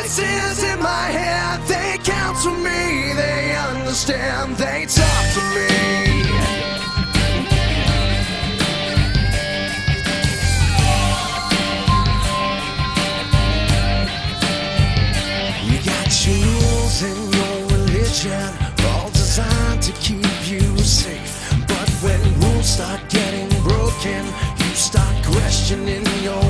voices in my head, they counsel me, they understand, they talk to me. You got your rules and your religion, all designed to keep you safe. But when rules start getting broken, you start questioning your